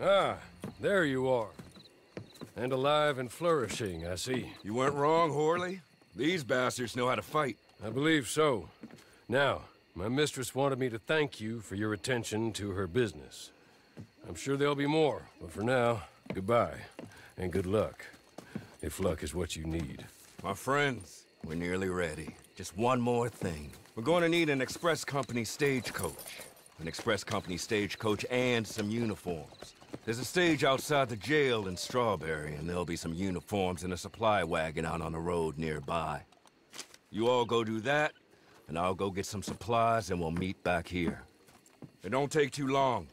Ah, there you are. And alive and flourishing, I see. You weren't wrong, Horley. These bastards know how to fight. I believe so. Now, my mistress wanted me to thank you for your attention to her business. I'm sure there'll be more, but for now, goodbye, and good luck. If luck is what you need. My friends, we're nearly ready. Just one more thing. We're going to need an express company stagecoach. An express company stagecoach and some uniforms. There's a stage outside the jail in Strawberry, and there'll be some uniforms and a supply wagon out on the road nearby. You all go do that, and I'll go get some supplies, and we'll meet back here. It don't take too long.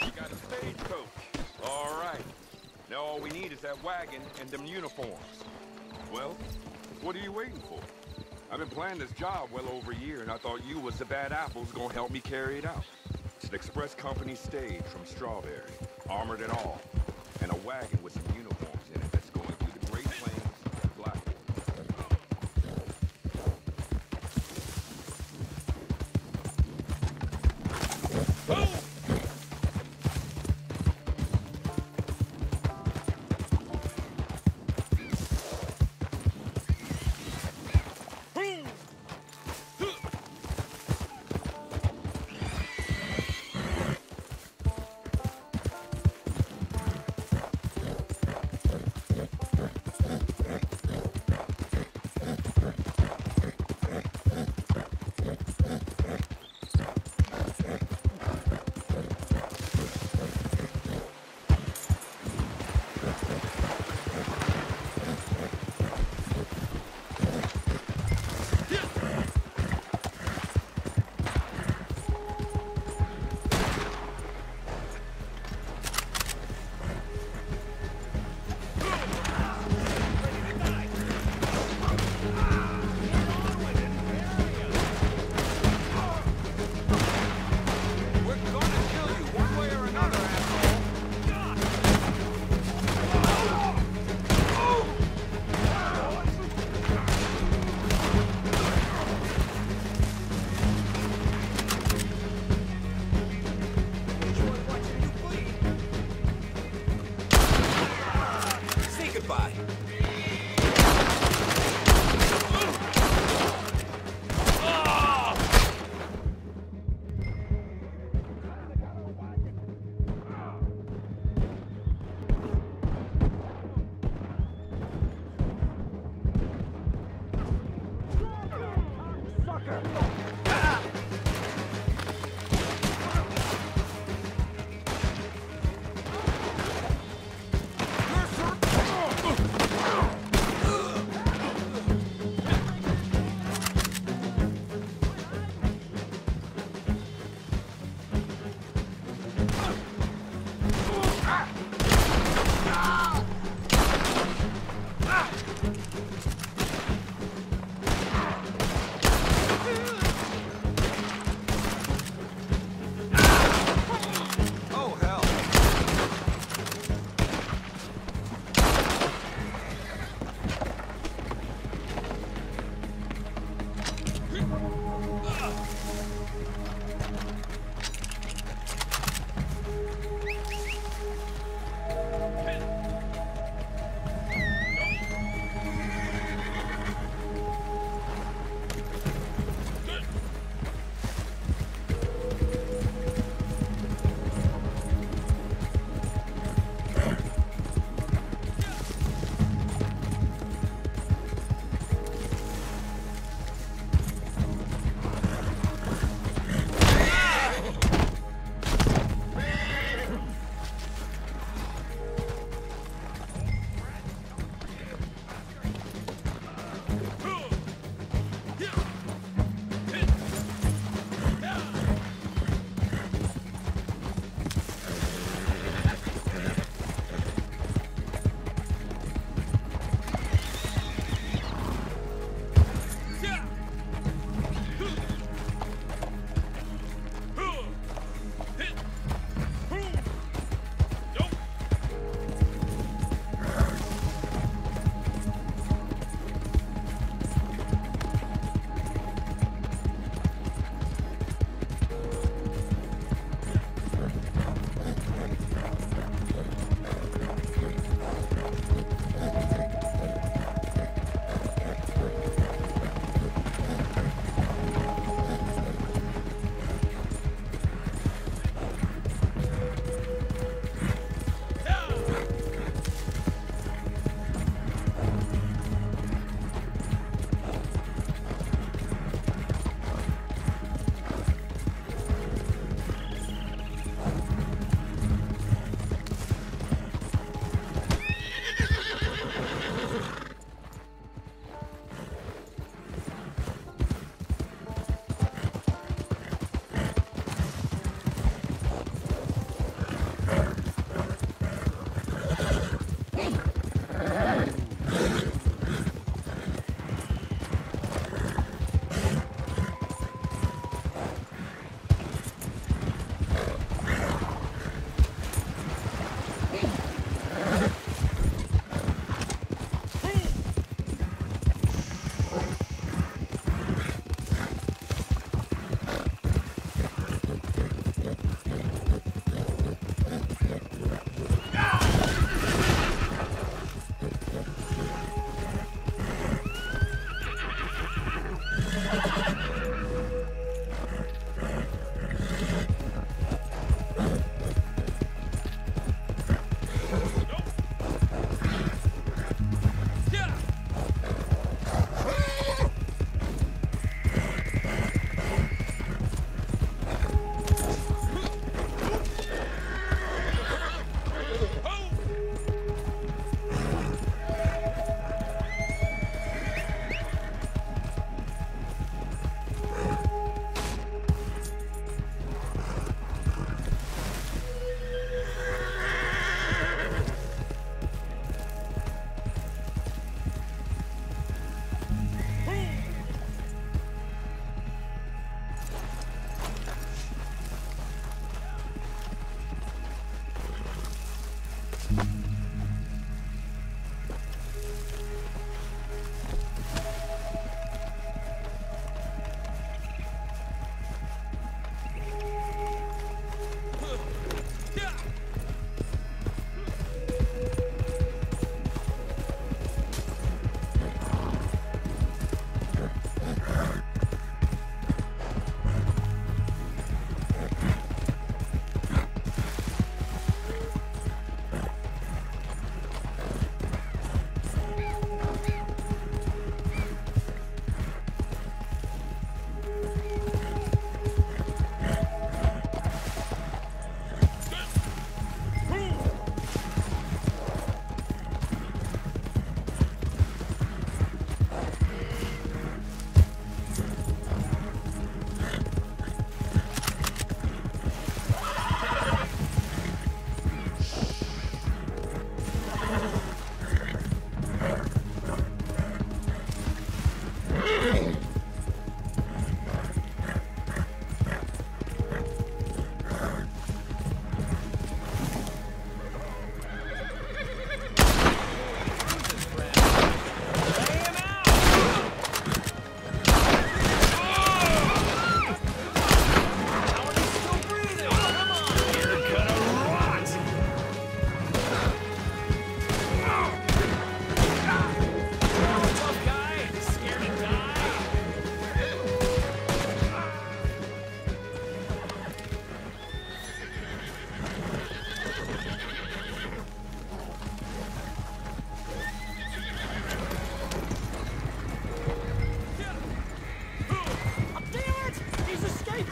You got a stagecoach. All right. Now all we need is that wagon and them uniforms. Well, what are you waiting for? I've been planning this job well over a year, and I thought you was the bad apples gonna help me carry it out. It's an express company stage from Strawberry, armored and all, and a wagon with some uniforms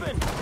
open!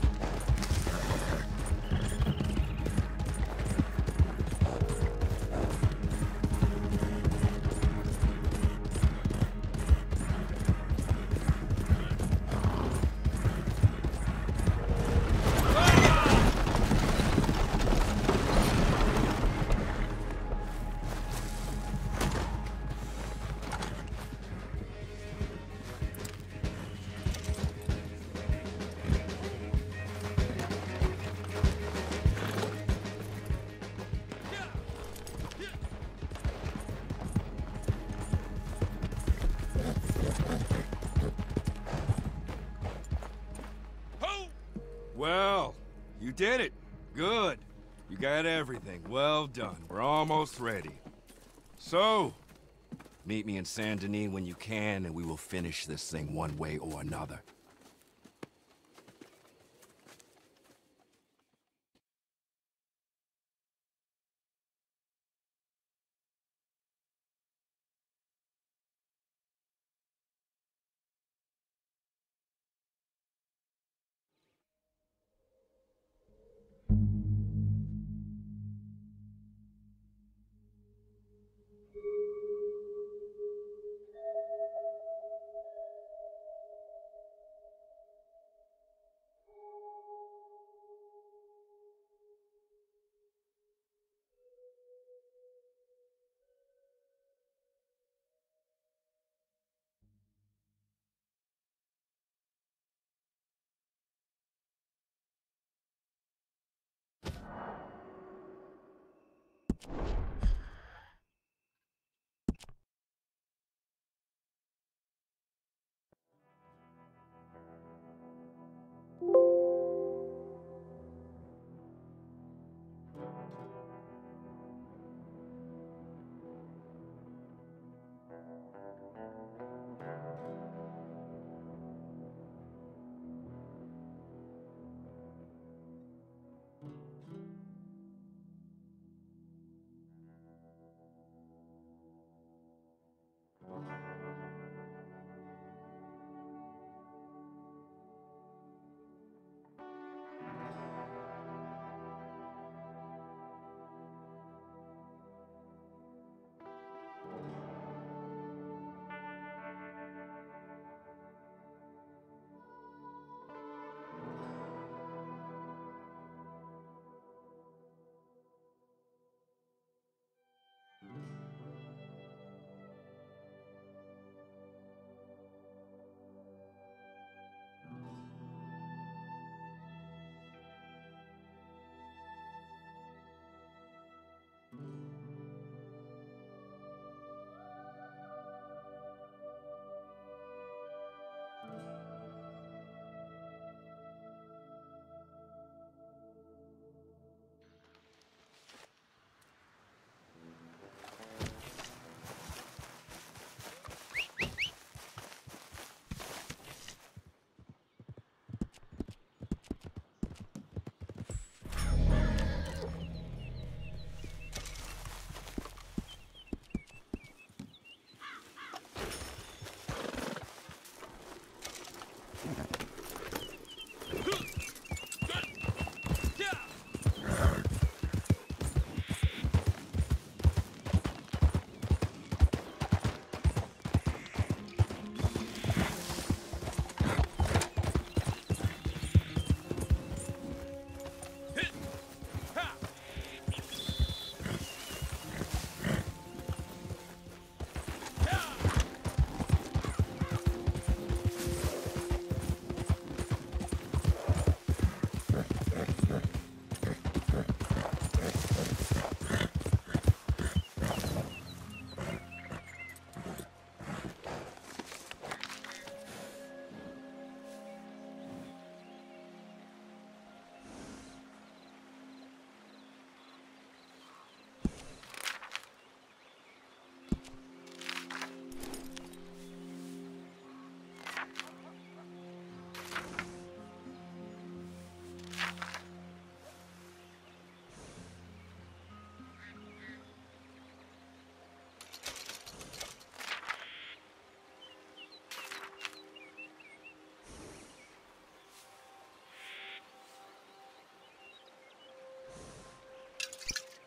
did it. Good. You got everything. Well done. We're almost ready. So, meet me in Saint Denis when you can, and we will finish this thing one way or another.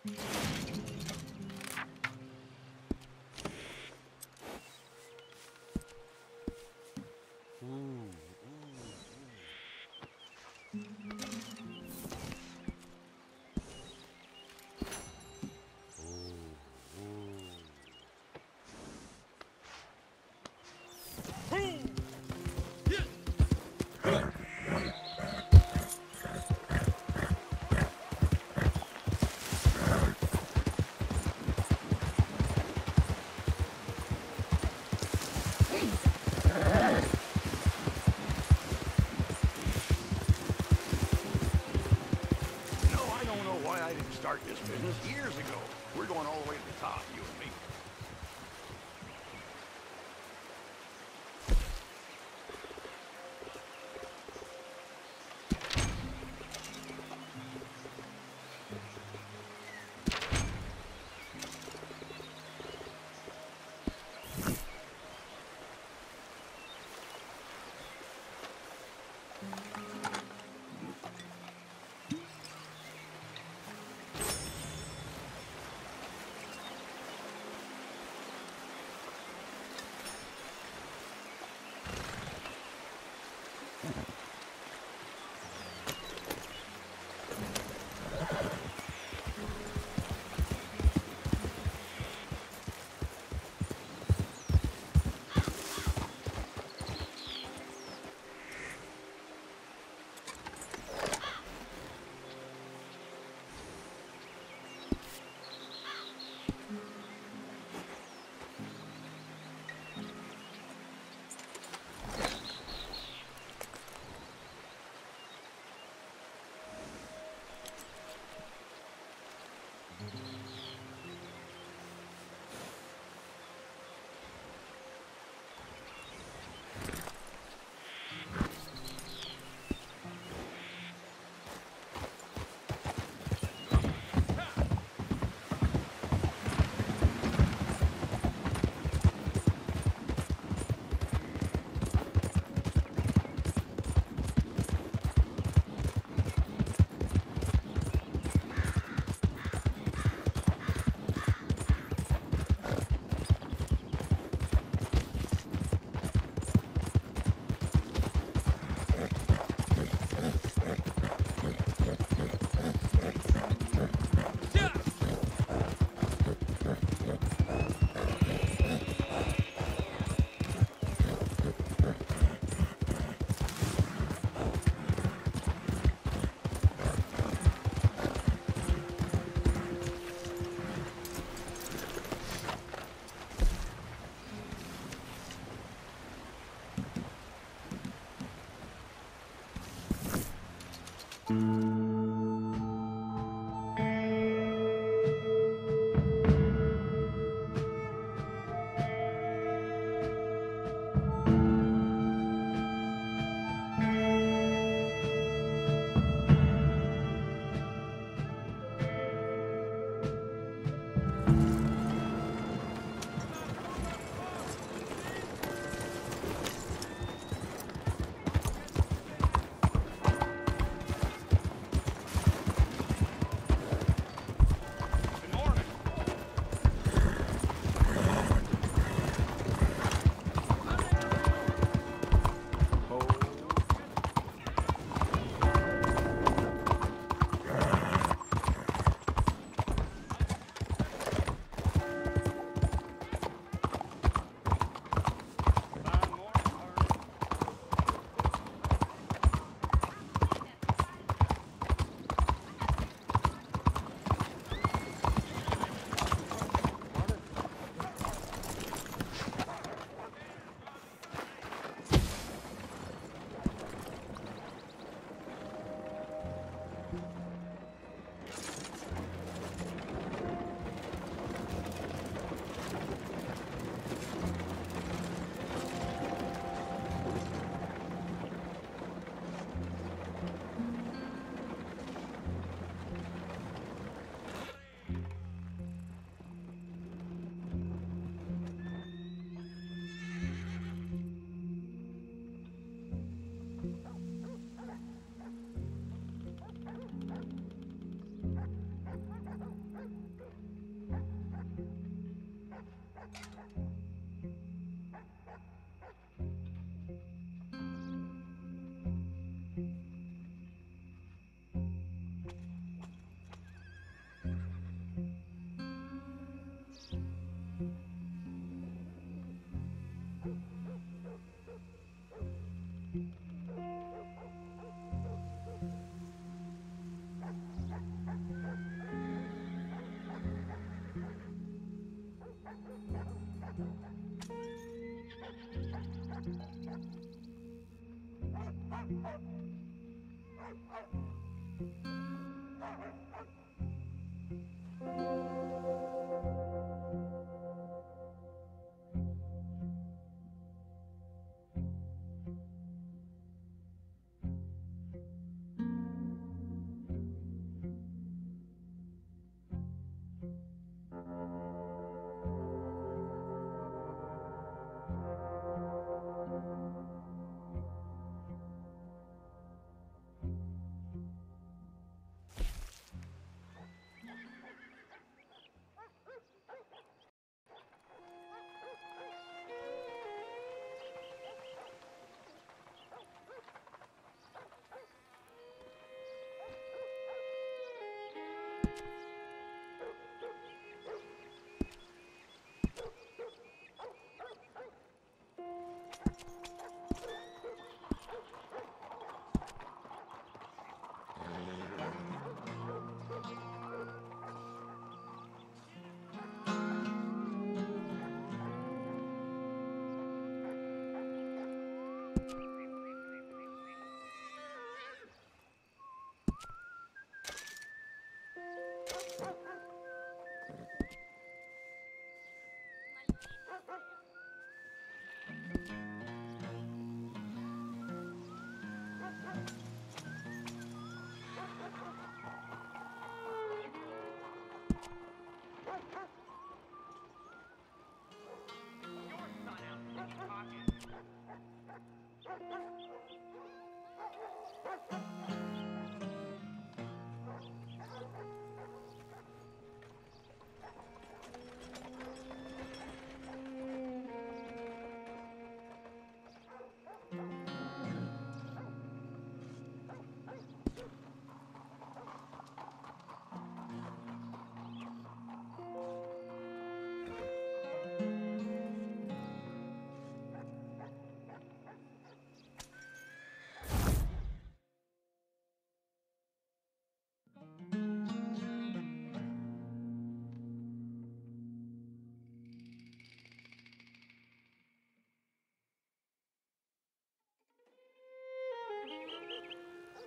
Ooh, ooh.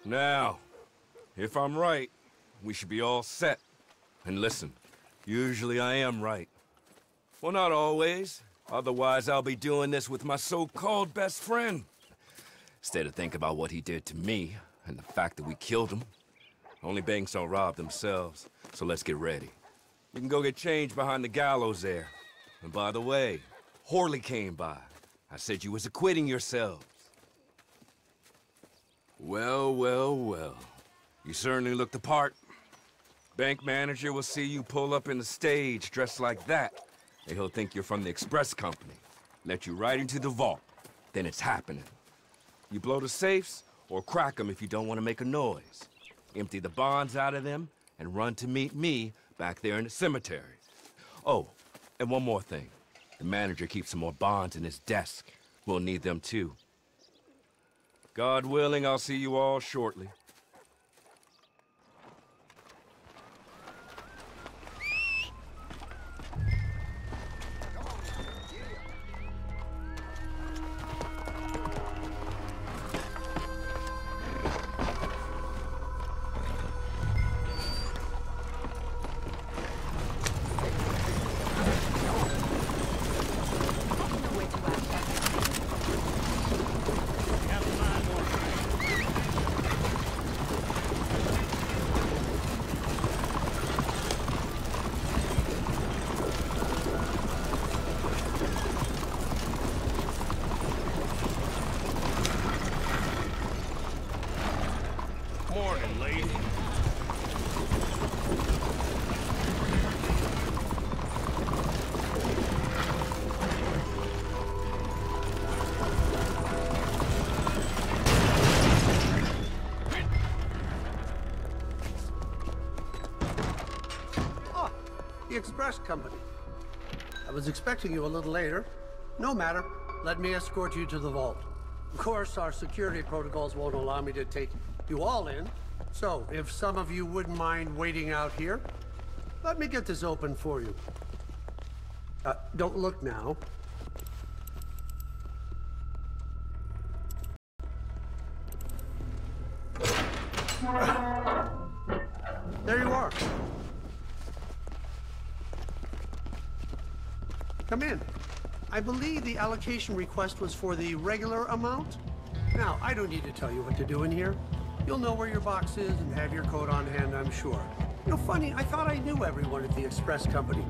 Now, if I'm right, we should be all set. And listen, usually I am right. Well, not always. Otherwise, I'll be doing this with my so-called best friend. Instead of thinking about what he did to me, and the fact that we killed him. Only banks don't rob themselves, so let's get ready. You can go get changed behind the gallows there. And by the way, Horley came by. I said you was acquitting yourselves. Well, well, well. You certainly look the part. Bank manager will see you pull up in the stage dressed like that, and he'll think you're from the express company. Let you right into the vault. Then it's happening. You blow the safes, or crack them if you don't want to make a noise. Empty the bonds out of them, and run to meet me back there in the cemetery. Oh, and one more thing. The manager keeps some more bonds in his desk. We'll need them too. God willing, I'll see you all shortly. The Express Company. I was expecting you a little later. No matter. Let me escort you to the vault. Of course, our security protocols won't allow me to take you all in. So, if some of you wouldn't mind waiting out here, let me get this open for you. Uh, don't look now. Allocation request was for the regular amount. Now, I don't need to tell you what to do in here. You'll know where your box is and have your coat on hand, I'm sure. You know, funny, I thought I knew everyone at the Express Company.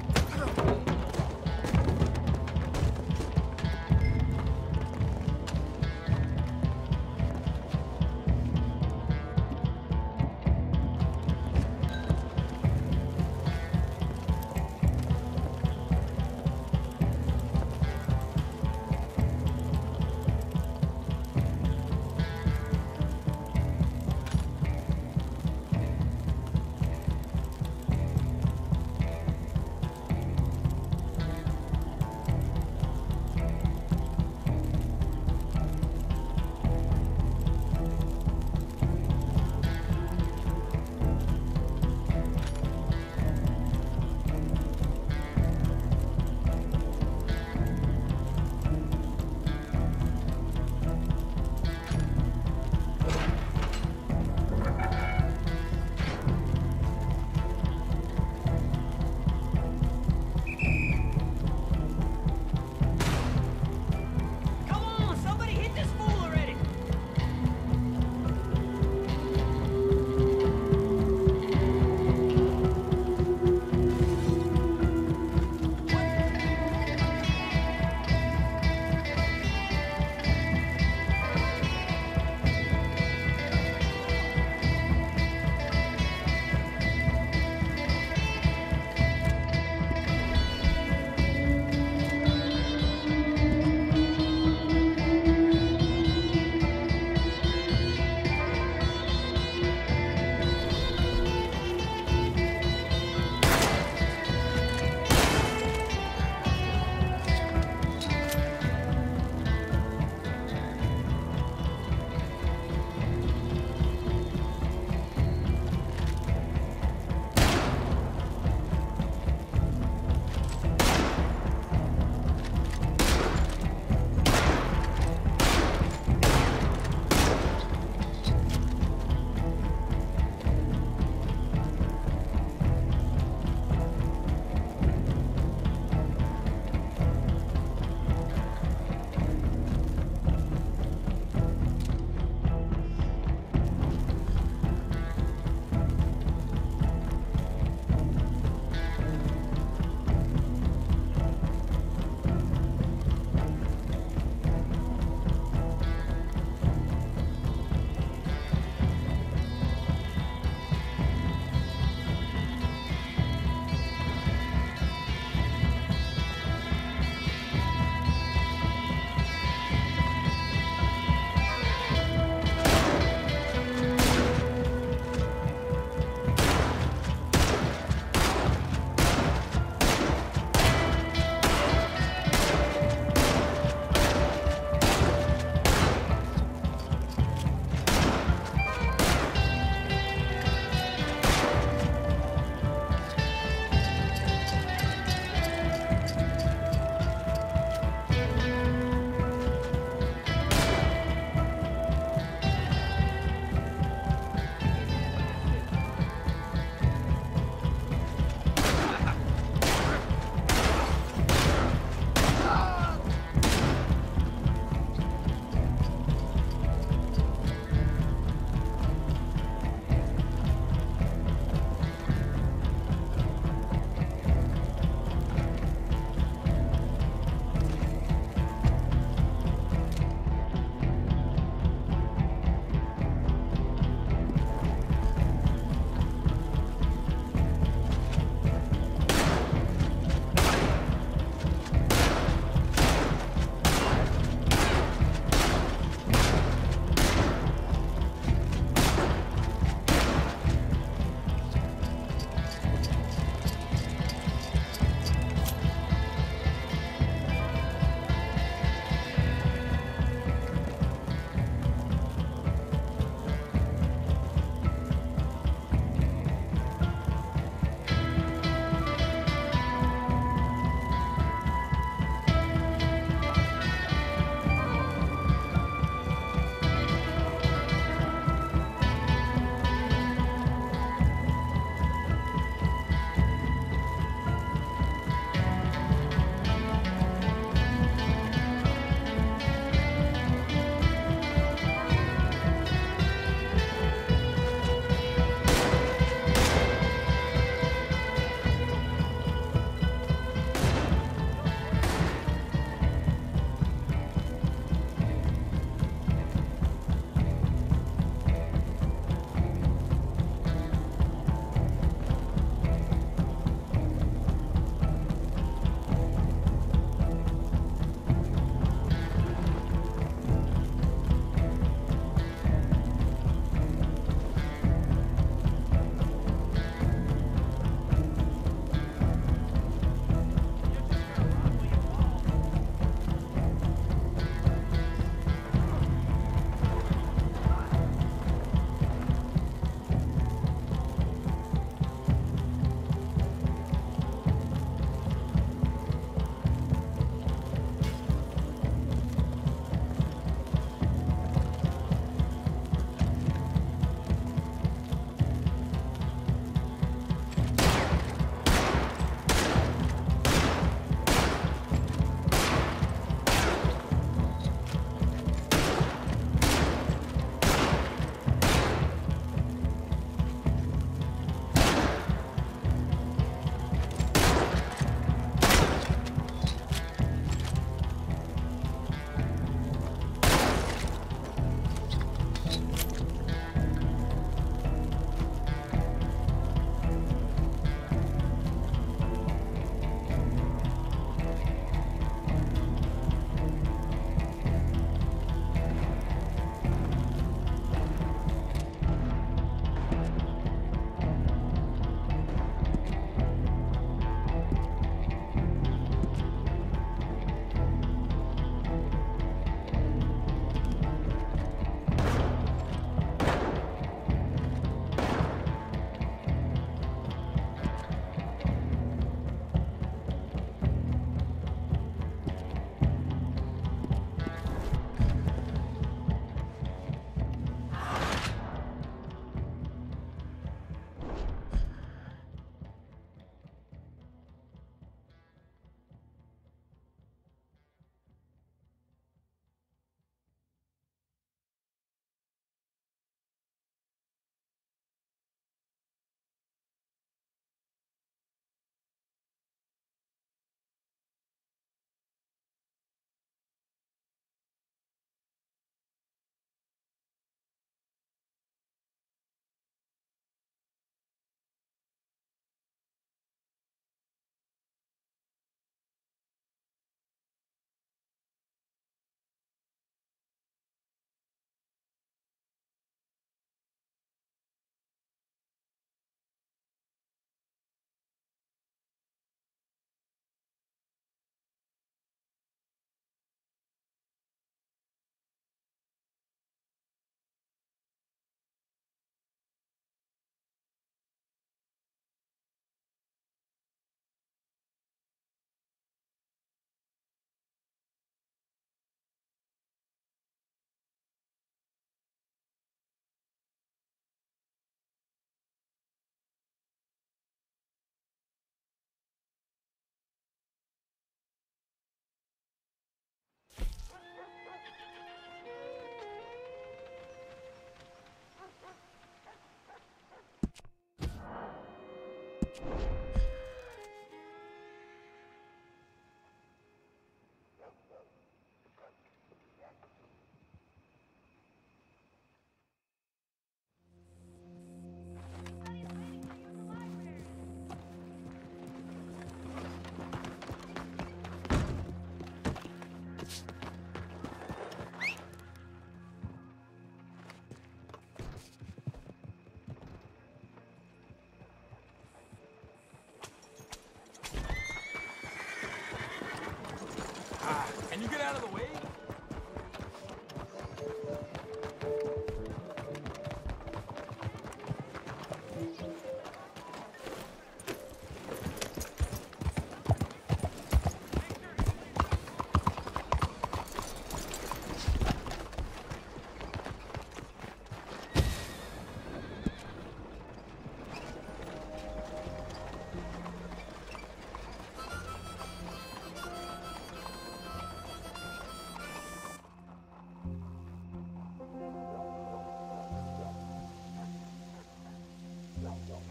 なって思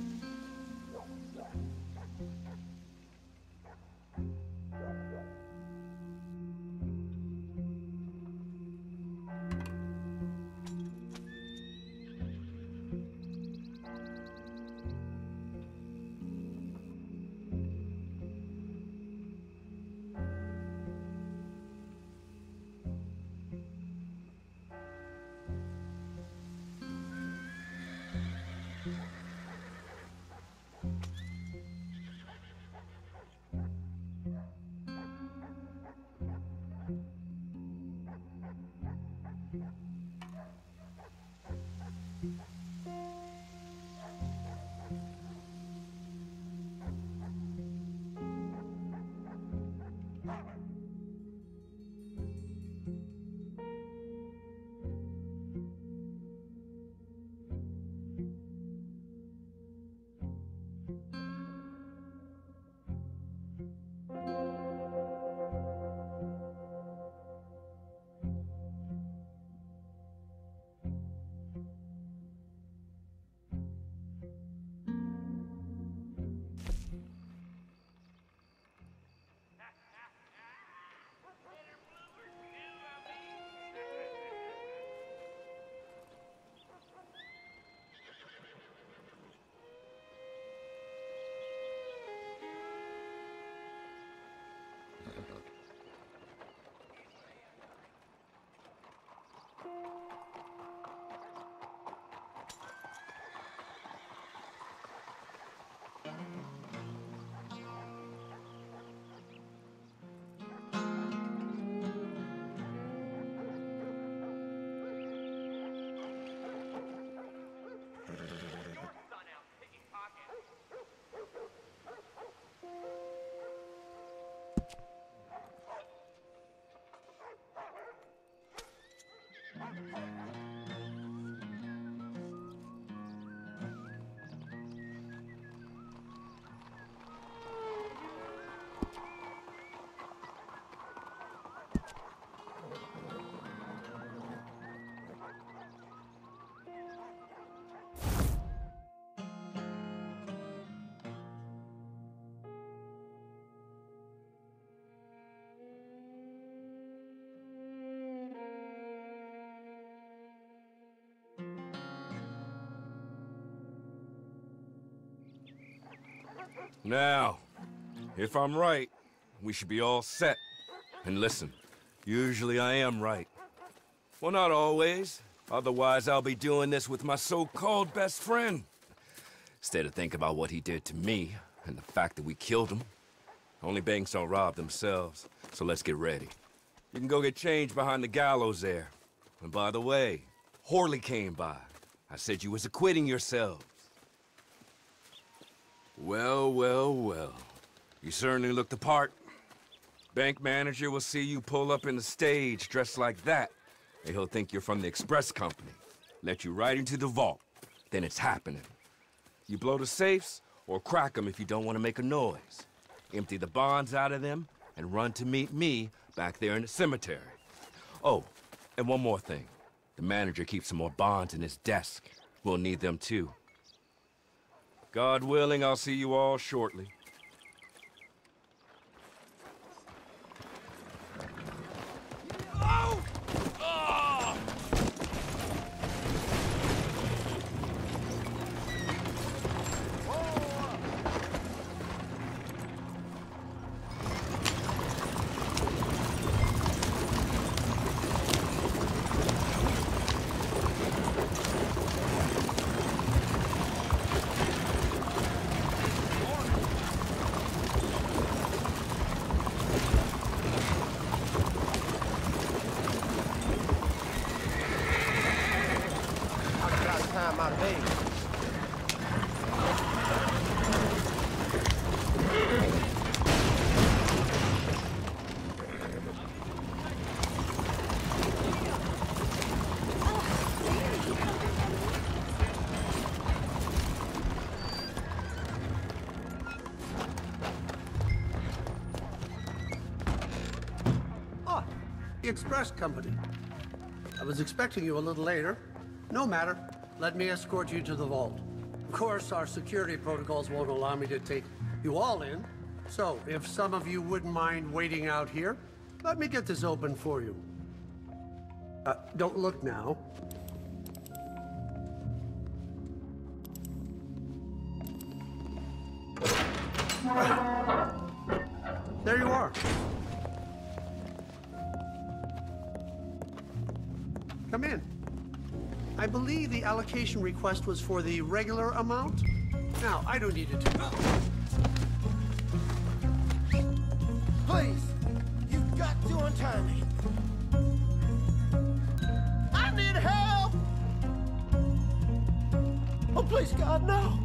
い。Now, if I'm right, we should be all set. And listen, usually I am right. Well, not always. Otherwise, I'll be doing this with my so-called best friend. Instead of think about what he did to me and the fact that we killed him. Only banks don't rob themselves, so let's get ready. You can go get changed behind the gallows there. And by the way, Horley came by. I said you was acquitting yourselves. Well, well, well. You certainly look the part. Bank manager will see you pull up in the stage dressed like that, and he'll think you're from the express company. Let you right into the vault. Then it's happening. You blow the safes, or crack them if you don't want to make a noise. Empty the bonds out of them, and run to meet me back there in the cemetery. Oh, and one more thing. The manager keeps some more bonds in his desk. We'll need them too. God willing, I'll see you all shortly. Express Company. I was expecting you a little later. No matter. Let me escort you to the vault. Of course, our security protocols won't allow me to take you all in. So, if some of you wouldn't mind waiting out here, let me get this open for you. Uh, don't look now. Allocation request was for the regular amount. Now, I don't need it to. Please, you've got to untie me. I need help! Oh, please, God, no!